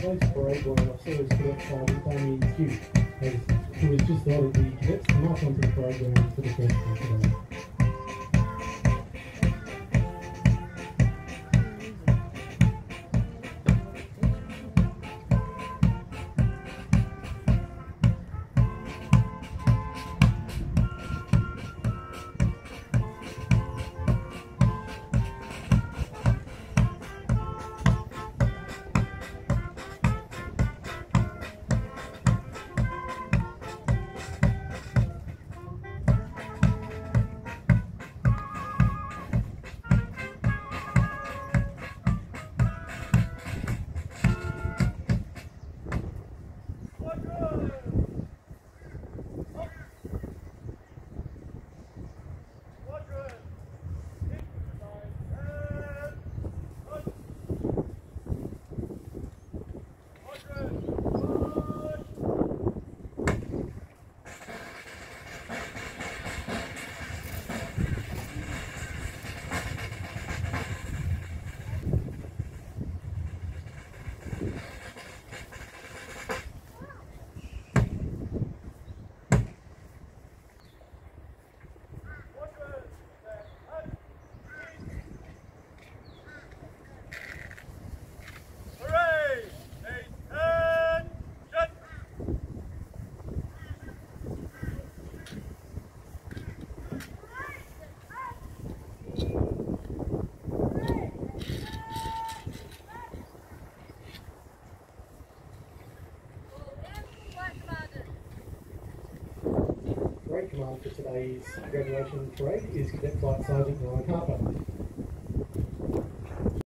Police Parade where Officers Cadet Sergeant Damien Hugh has, who has just ordered the cadets to march onto the parade ground for the first time. Command for today's graduation parade is Cadet Flight Sergeant Ryan Harper.